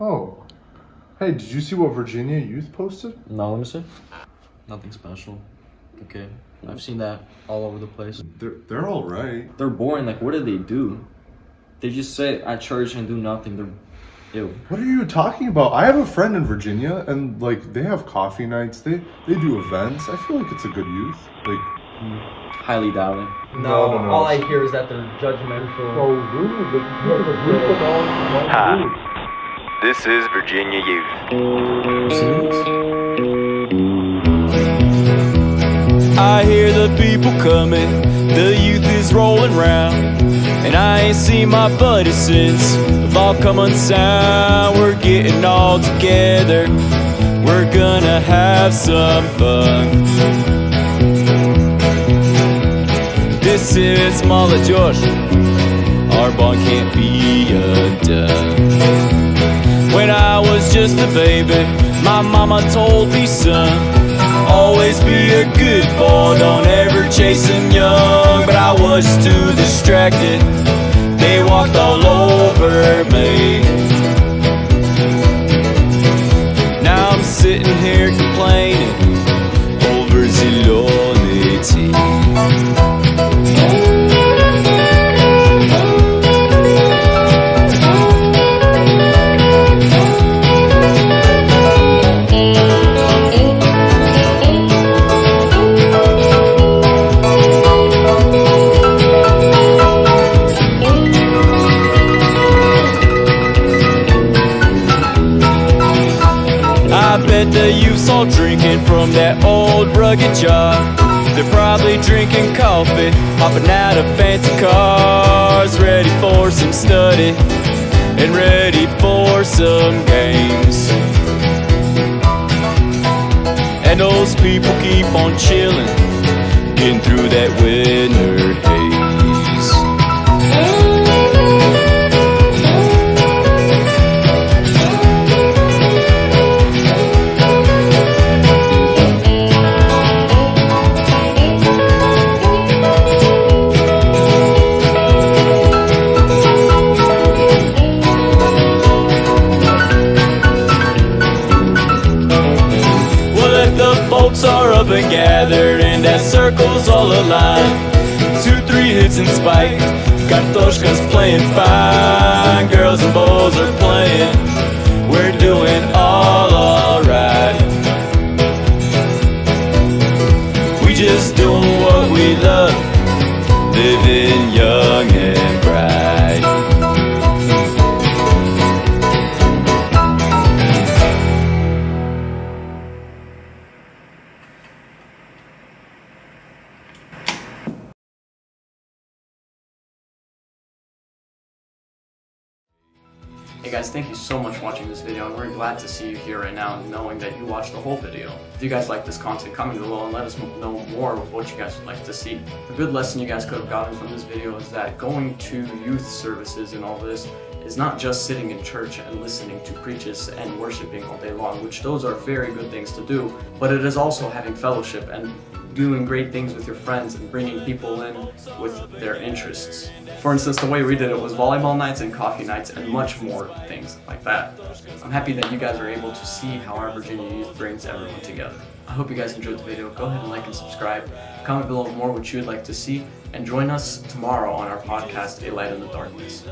Oh. Hey, did you see what Virginia Youth posted? No, let me see. Nothing special. Okay. I've seen that all over the place. They're they're all right. They're boring. Like, what do they do? They just sit at church and do nothing. They're ew. What are you talking about? I have a friend in Virginia, and like they have coffee nights. They they do events. I feel like it's a good youth. Like hmm. Highly doubt it. No, No, no, no. all I hear is that they're judgmental. Hi. This is Virginia Youth. I hear the people coming, the youth is rolling round. And I ain't seen my buddy since the fall come unsound. We're getting all together, we're gonna have some fun. This is Molodezh, our bond can't be undone. When I was just a baby, my mama told me, son, always be a good boy, don't ever chase them young. But I was too distracted, they walked all over me. Now I'm sitting here complaining Bet the youth's all drinking from that old rugged jar. They're probably drinking coffee, hopping out of fancy cars, ready for some study and ready for some games. And those people keep on chilling, getting through that winter folks are up and gathered and that circle's all aligned, two, three hits and spike. Kartoshka's playing fine, girls and boys are playing. We're doing all Hey guys, thank you so much for watching this video. I'm very glad to see you here right now knowing that you watched the whole video. If you guys like this content, comment below and let us know more of what you guys would like to see. A good lesson you guys could have gotten from this video is that going to youth services and all this is not just sitting in church and listening to preaches and worshiping all day long, which those are very good things to do, but it is also having fellowship and doing great things with your friends and bringing people in with their interests. For instance, the way we did it was volleyball nights and coffee nights and much more things like that. I'm happy that you guys are able to see how our Virginia youth brings everyone together. I hope you guys enjoyed the video. Go ahead and like and subscribe. Comment below more what you would like to see and join us tomorrow on our podcast, A Light in the Darkness.